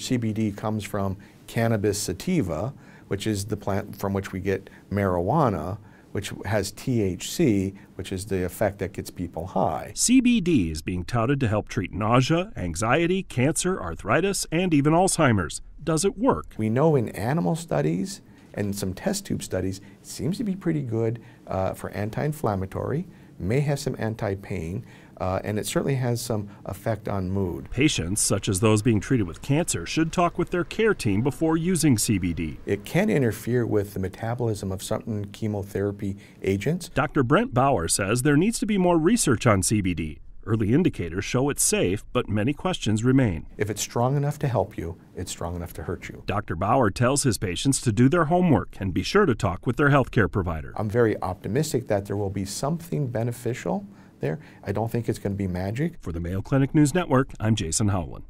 CBD comes from cannabis sativa, which is the plant from which we get marijuana, which has THC, which is the effect that gets people high. CBD is being touted to help treat nausea, anxiety, cancer, arthritis, and even Alzheimer's. Does it work? We know in animal studies and some test tube studies, it seems to be pretty good uh, for anti inflammatory, may have some anti pain. Uh, and it certainly has some effect on mood. Patients, such as those being treated with cancer, should talk with their care team before using CBD. It can interfere with the metabolism of certain chemotherapy agents. Dr. Brent Bauer says there needs to be more research on CBD. Early indicators show it's safe, but many questions remain. If it's strong enough to help you, it's strong enough to hurt you. Dr. Bauer tells his patients to do their homework and be sure to talk with their healthcare provider. I'm very optimistic that there will be something beneficial there. I don't think it's going to be magic. For the Mayo Clinic News Network, I'm Jason Howland.